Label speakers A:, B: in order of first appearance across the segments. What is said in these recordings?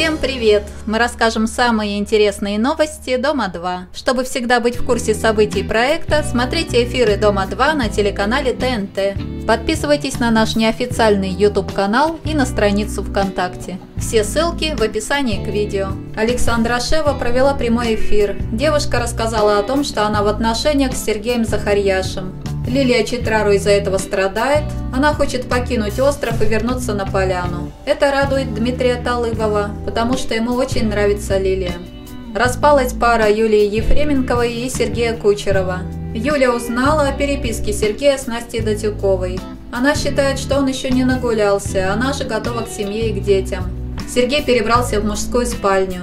A: Всем привет! Мы расскажем самые интересные новости Дома-2. Чтобы всегда быть в курсе событий проекта, смотрите эфиры Дома-2 на телеканале ТНТ. Подписывайтесь на наш неофициальный YouTube-канал и на страницу ВКонтакте. Все ссылки в описании к видео. Александра Шева провела прямой эфир. Девушка рассказала о том, что она в отношениях с Сергеем Захарьяшем. Лилия Читрару из-за этого страдает. Она хочет покинуть остров и вернуться на поляну. Это радует Дмитрия Талыбова, потому что ему очень нравится Лилия. Распалась пара Юлии Ефременковой и Сергея Кучерова. Юля узнала о переписке Сергея с Настей Датюковой. Она считает, что он еще не нагулялся, она же готова к семье и к детям. Сергей перебрался в мужскую спальню.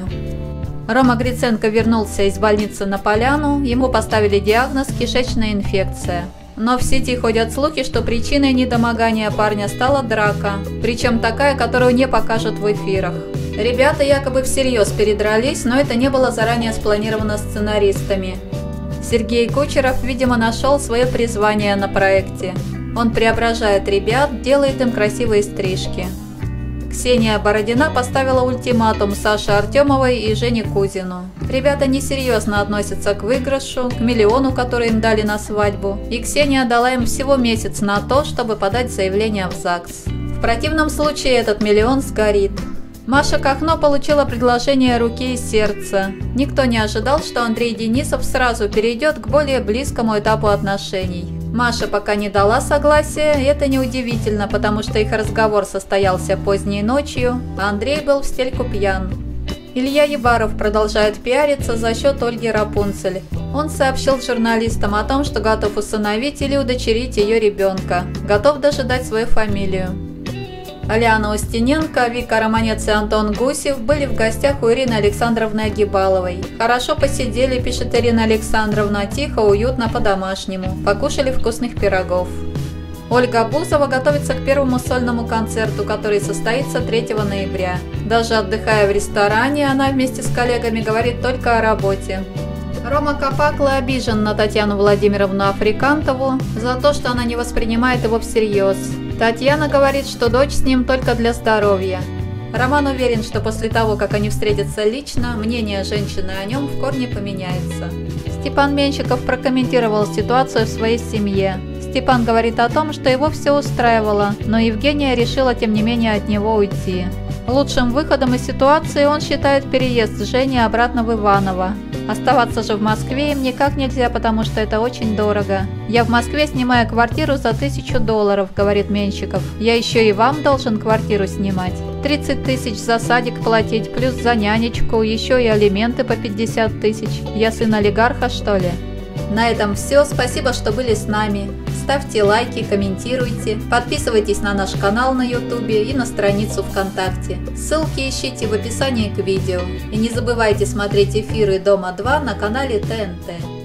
A: Рома Гриценко вернулся из больницы на поляну, ему поставили диагноз кишечная инфекция. Но в сети ходят слухи, что причиной недомогания парня стала драка, причем такая, которую не покажут в эфирах. Ребята якобы всерьез передрались, но это не было заранее спланировано сценаристами. Сергей Кучеров, видимо, нашел свое призвание на проекте. Он преображает ребят, делает им красивые стрижки. Ксения Бородина поставила ультиматум Саше Артемовой и Жене Кузину. Ребята несерьезно относятся к выигрышу, к миллиону, который им дали на свадьбу, и Ксения дала им всего месяц на то, чтобы подать заявление в ЗАГС. В противном случае этот миллион сгорит. Маша Кахно получила предложение руки и сердца. Никто не ожидал, что Андрей Денисов сразу перейдет к более близкому этапу отношений. Маша пока не дала согласия, это неудивительно, потому что их разговор состоялся поздней ночью, а Андрей был в стельку пьян. Илья Ебаров продолжает пиариться за счет Ольги Рапунцель. Он сообщил журналистам о том, что готов усыновить или удочерить ее ребенка, готов даже дать свою фамилию. Алиана Устиненко, Вика Романец и Антон Гусев были в гостях у Ирины Александровны Агибаловой. Хорошо посидели, пишет Ирина Александровна, тихо, уютно, по-домашнему. Покушали вкусных пирогов. Ольга Бузова готовится к первому сольному концерту, который состоится 3 ноября. Даже отдыхая в ресторане, она вместе с коллегами говорит только о работе. Рома Капакла обижен на Татьяну Владимировну Африкантову за то, что она не воспринимает его всерьез. Татьяна говорит, что дочь с ним только для здоровья. Роман уверен, что после того, как они встретятся лично, мнение женщины о нем в корне поменяется. Степан Менщиков прокомментировал ситуацию в своей семье. Степан говорит о том, что его все устраивало, но Евгения решила тем не менее от него уйти. Лучшим выходом из ситуации он считает переезд Жени обратно в Иваново. Оставаться же в Москве им никак нельзя, потому что это очень дорого. «Я в Москве снимаю квартиру за тысячу долларов», – говорит Менщиков. «Я еще и вам должен квартиру снимать. 30 тысяч за садик платить, плюс за нянечку, еще и алименты по 50 тысяч. Я сын олигарха, что ли?» На этом все. Спасибо, что были с нами. Ставьте лайки, комментируйте, подписывайтесь на наш канал на YouTube и на страницу ВКонтакте. Ссылки ищите в описании к видео. И не забывайте смотреть эфиры Дома 2 на канале ТНТ.